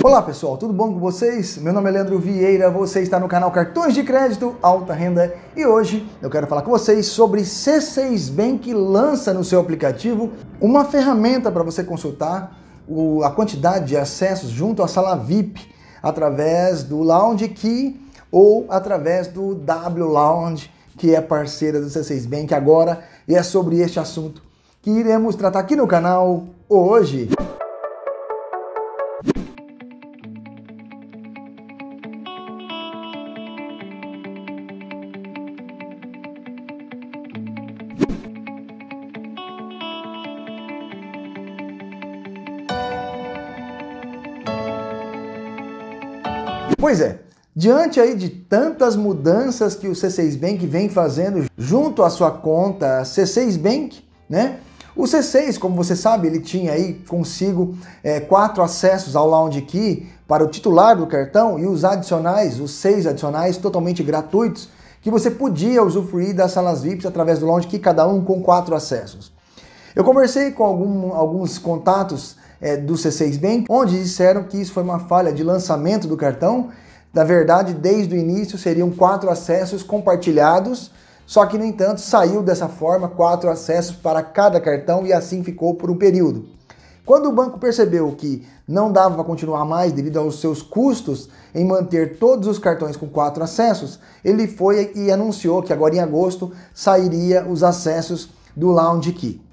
Olá pessoal, tudo bom com vocês? Meu nome é Leandro Vieira, você está no canal Cartões de Crédito Alta Renda e hoje eu quero falar com vocês sobre C6 Bank lança no seu aplicativo uma ferramenta para você consultar o, a quantidade de acessos junto à sala VIP através do Lounge Key ou através do W Lounge, que é parceira do C6 Bank agora, e é sobre este assunto que iremos tratar aqui no canal hoje. Pois é, diante aí de tantas mudanças que o C6 Bank vem fazendo junto à sua conta C6 Bank, né? O C6, como você sabe, ele tinha aí consigo é, quatro acessos ao Lounge Key para o titular do cartão e os adicionais, os seis adicionais totalmente gratuitos, que você podia usufruir das salas VIPs através do Lounge Key, cada um com quatro acessos. Eu conversei com algum, alguns contatos é, do C6 Bank, onde disseram que isso foi uma falha de lançamento do cartão. Na verdade, desde o início seriam quatro acessos compartilhados, só que, no entanto, saiu dessa forma quatro acessos para cada cartão e assim ficou por um período. Quando o banco percebeu que não dava para continuar mais devido aos seus custos em manter todos os cartões com quatro acessos, ele foi e anunciou que agora em agosto sairia os acessos do Lounge Key.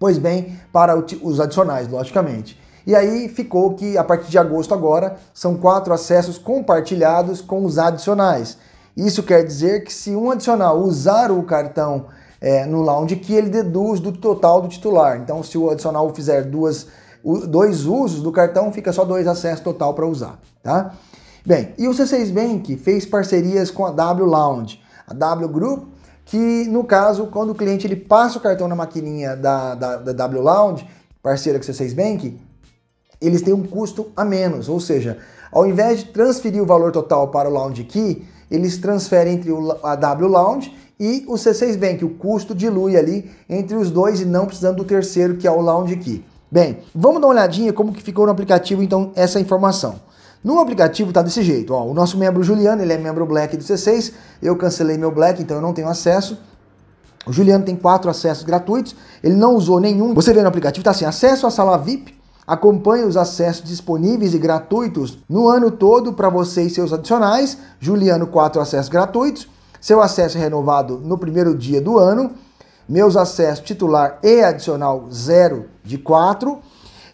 Pois bem, para os adicionais, logicamente. E aí ficou que a partir de agosto agora são quatro acessos compartilhados com os adicionais. Isso quer dizer que se um adicional usar o cartão é, no Lounge Key, ele deduz do total do titular. Então, se o adicional fizer duas, dois usos do cartão, fica só dois acessos total para usar, tá? Bem, e o C6 Bank fez parcerias com a W Lounge. A W Group que no caso, quando o cliente ele passa o cartão na maquininha da, da, da W Lounge, parceira com C6 Bank, eles têm um custo a menos, ou seja, ao invés de transferir o valor total para o Lounge Key, eles transferem entre a W Lounge e o C6 Bank, o custo dilui ali entre os dois e não precisando do terceiro, que é o Lounge Key. Bem, vamos dar uma olhadinha como que ficou no aplicativo então essa informação. No aplicativo tá desse jeito, ó, o nosso membro Juliano, ele é membro Black do C6, eu cancelei meu Black, então eu não tenho acesso. O Juliano tem quatro acessos gratuitos, ele não usou nenhum. Você vê no aplicativo, tá assim, acesso à sala VIP, acompanhe os acessos disponíveis e gratuitos no ano todo para você e seus adicionais. Juliano, quatro acessos gratuitos. Seu acesso é renovado no primeiro dia do ano. Meus acessos titular e adicional, zero de quatro.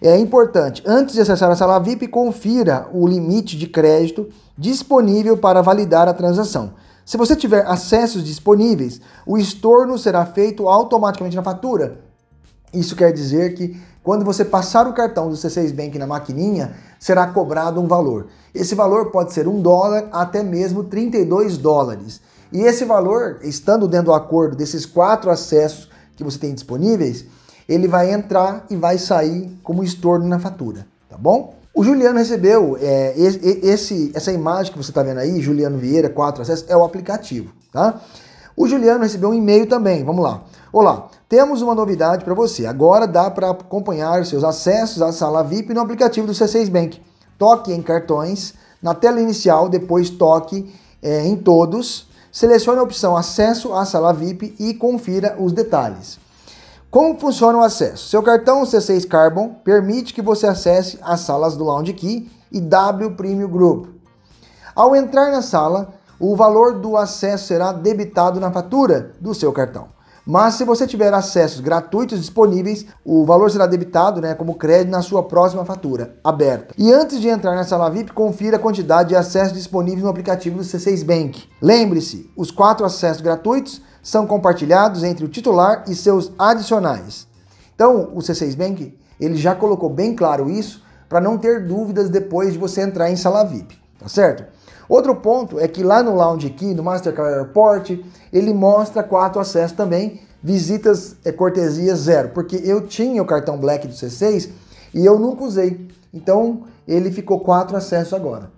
É importante, antes de acessar a sala VIP, confira o limite de crédito disponível para validar a transação. Se você tiver acessos disponíveis, o estorno será feito automaticamente na fatura. Isso quer dizer que quando você passar o cartão do C6 Bank na maquininha, será cobrado um valor. Esse valor pode ser um dólar até mesmo 32 dólares. E esse valor, estando dentro do acordo desses quatro acessos que você tem disponíveis, ele vai entrar e vai sair como estorno na fatura, tá bom? O Juliano recebeu é, esse, essa imagem que você está vendo aí, Juliano Vieira, 4 acessos, é o aplicativo, tá? O Juliano recebeu um e-mail também, vamos lá. Olá, temos uma novidade para você. Agora dá para acompanhar seus acessos à sala VIP no aplicativo do C6 Bank. Toque em cartões, na tela inicial, depois toque é, em todos, selecione a opção acesso à sala VIP e confira os detalhes. Como funciona o acesso? Seu cartão C6 Carbon permite que você acesse as salas do Lounge Key e W Premium Group. Ao entrar na sala, o valor do acesso será debitado na fatura do seu cartão. Mas se você tiver acessos gratuitos disponíveis, o valor será debitado né, como crédito na sua próxima fatura aberta. E antes de entrar na sala VIP, confira a quantidade de acessos disponíveis no aplicativo do C6 Bank. Lembre-se, os quatro acessos gratuitos são compartilhados entre o titular e seus adicionais. Então, o C6 Bank, ele já colocou bem claro isso para não ter dúvidas depois de você entrar em sala VIP, tá certo? Outro ponto é que lá no Lounge Key, no Mastercard Airport, ele mostra quatro acessos também, visitas é cortesia zero, porque eu tinha o cartão Black do C6 e eu nunca usei. Então, ele ficou quatro acessos agora.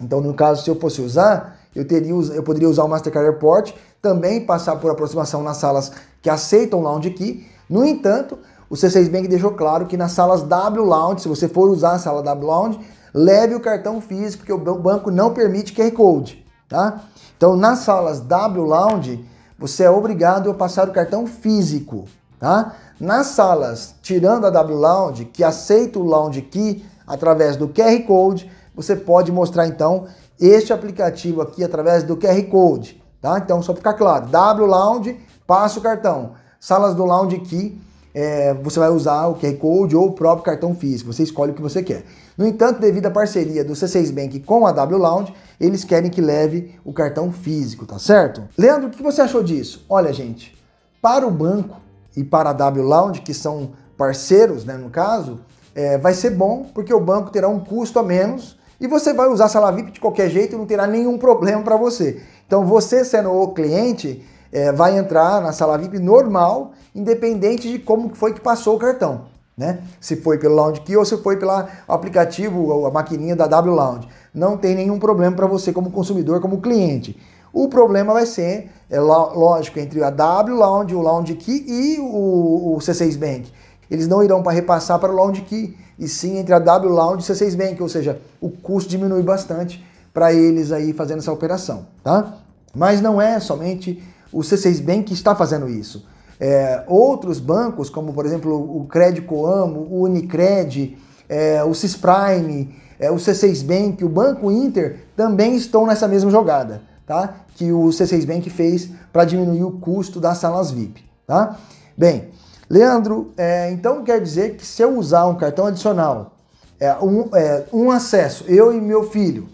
Então, no caso, se eu fosse usar, eu, teria, eu poderia usar o Mastercard Airport, também passar por aproximação nas salas que aceitam Lounge Key. No entanto, o C6 Bank deixou claro que nas salas W Lounge, se você for usar a sala W Lounge, leve o cartão físico, porque o banco não permite QR Code, tá? Então, nas salas W Lounge, você é obrigado a passar o cartão físico, tá? Nas salas, tirando a W Lounge, que aceita o Lounge Key através do QR Code, você pode mostrar então este aplicativo aqui através do QR Code, tá? Então, só ficar claro, W Lounge, passa o cartão. Salas do Lounge Key, é, você vai usar o QR Code ou o próprio cartão físico, você escolhe o que você quer. No entanto, devido à parceria do C6 Bank com a W Lounge, eles querem que leve o cartão físico, tá certo? Leandro, o que você achou disso? Olha, gente, para o banco e para a W Lounge, que são parceiros, né, no caso, é, vai ser bom porque o banco terá um custo a menos e você vai usar a sala VIP de qualquer jeito e não terá nenhum problema para você. Então, você sendo o cliente, é, vai entrar na sala VIP normal, independente de como foi que passou o cartão. Né? Se foi pelo Lounge Key ou se foi pelo aplicativo ou a maquininha da W Lounge. Não tem nenhum problema para você como consumidor, como cliente. O problema vai ser, é lógico, entre a W Lounge, o Lounge Key e o, o C6 Bank. Eles não irão para repassar para o Lounge Key, e sim entre a W Lounge e o C6 Bank, ou seja, o custo diminui bastante para eles aí fazendo essa operação, tá? Mas não é somente o C6 Bank está fazendo isso. É, outros bancos, como por exemplo o Credit Coamo, o Unicred, é, o Cisprime, é, o C6 Bank, o Banco Inter, também estão nessa mesma jogada, tá? Que o C6 Bank fez para diminuir o custo das salas VIP, tá? Bem, Leandro, é, então quer dizer que se eu usar um cartão adicional, é, um, é, um acesso, eu e meu filho,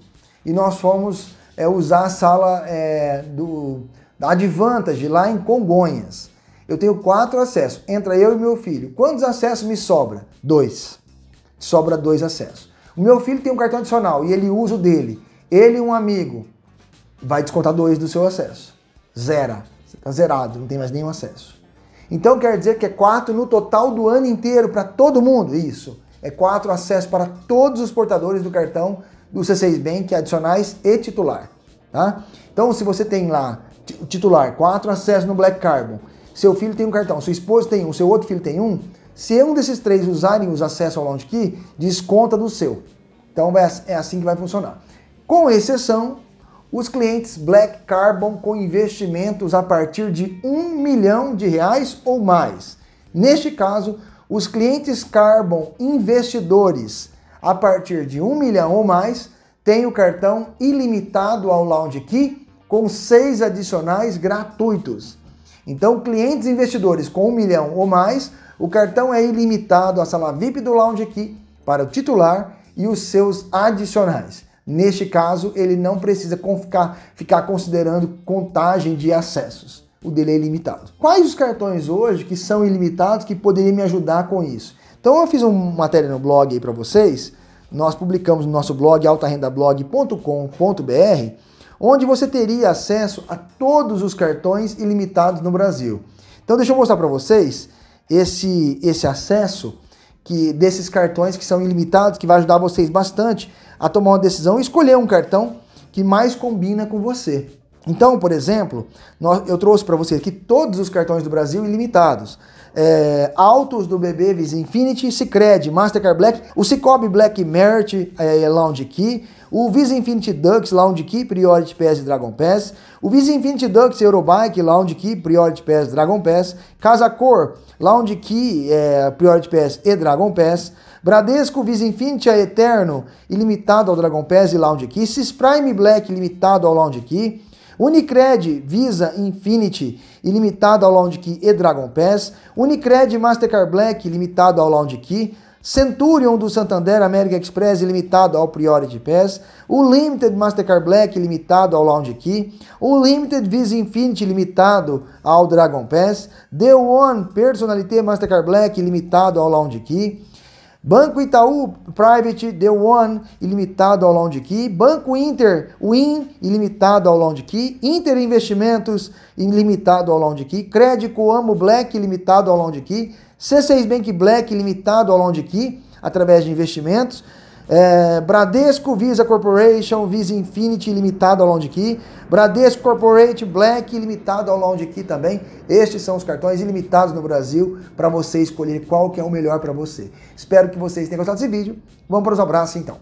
e nós fomos é, usar a sala é, do da Advantage lá em Congonhas. Eu tenho quatro acessos. Entra eu e meu filho. Quantos acessos me sobra? Dois. Sobra dois acessos. O meu filho tem um cartão adicional e ele usa o dele. Ele e um amigo. Vai descontar dois do seu acesso. Zera. Você está zerado, não tem mais nenhum acesso. Então quer dizer que é quatro no total do ano inteiro para todo mundo? Isso. É quatro acessos para todos os portadores do cartão do C6 Bank, adicionais e titular. Tá? Então, se você tem lá titular, quatro acessos no Black Carbon, seu filho tem um cartão, sua esposa tem um, seu outro filho tem um, se um desses três usarem os acessos ao Launch Key, desconta do seu. Então é assim que vai funcionar. Com exceção, os clientes Black Carbon com investimentos a partir de um milhão de reais ou mais. Neste caso, os clientes Carbon investidores a partir de um milhão ou mais têm o cartão ilimitado ao Lounge Key com seis adicionais gratuitos. Então, clientes investidores com um milhão ou mais, o cartão é ilimitado à sala VIP do Lounge aqui para o titular e os seus adicionais. Neste caso, ele não precisa ficar, ficar considerando contagem de acessos. O dele é ilimitado. Quais os cartões hoje que são ilimitados que poderiam me ajudar com isso? Então eu fiz uma matéria no blog aí para vocês. Nós publicamos no nosso blog altarendablog.com.br onde você teria acesso a todos os cartões ilimitados no Brasil. Então deixa eu mostrar para vocês esse, esse acesso que desses cartões que são ilimitados, que vai ajudar vocês bastante a tomar uma decisão e escolher um cartão que mais combina com você. Então, por exemplo, nós, eu trouxe para você aqui todos os cartões do Brasil ilimitados. É, Autos do BB Visa Infinity, Cicred, Mastercard Black, o Cicobi Black Merit é, Lounge Key, o Visa Infinity Dux Lounge Key Priority Pass e Dragon Pass, o Visa Infinity Dux Eurobike Lounge Key Priority Pass Dragon Pass, Casa Cor Lounge Key é, Priority Pass e Dragon Pass, Bradesco Visa Infinity Eterno ilimitado ao Dragon Pass e Lounge Key, Prime Black limitado ao Lounge Key, Unicred Visa Infinity ilimitado ao Lounge Key e Dragon Pass, Unicred Mastercard Black limitado ao Lounge Key, Centurion do Santander American Express limitado ao Priority Pass, o Limited Mastercard Black limitado ao Lounge Key, o Limited Visa Infinity limitado ao Dragon Pass, The One Personalité Mastercard Black limitado ao Lounge Key, Banco Itaú Private The One ilimitado ao Lounge Key, Banco Inter Win ilimitado ao Lounge Key, Inter Investimentos ilimitado ao Lounge Key, Crédito Amo Black ilimitado ao Lounge Key, C6 Bank Black limitado ao Lounge Key, através de investimentos. É, Bradesco Visa Corporation, Visa Infinity limitado ao Lounge Key, Bradesco Corporate Black limitado ao Lounge Key também. Estes são os cartões ilimitados no Brasil para você escolher qual que é o melhor para você. Espero que vocês tenham gostado desse vídeo. Vamos para os abraços então.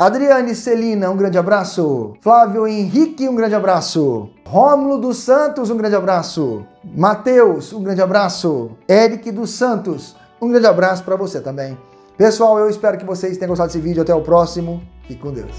Adriane Celina, um grande abraço. Flávio Henrique, um grande abraço. Rômulo dos Santos, um grande abraço. Matheus, um grande abraço. Eric dos Santos, um grande abraço para você também. Pessoal, eu espero que vocês tenham gostado desse vídeo. Até o próximo. Fique com Deus.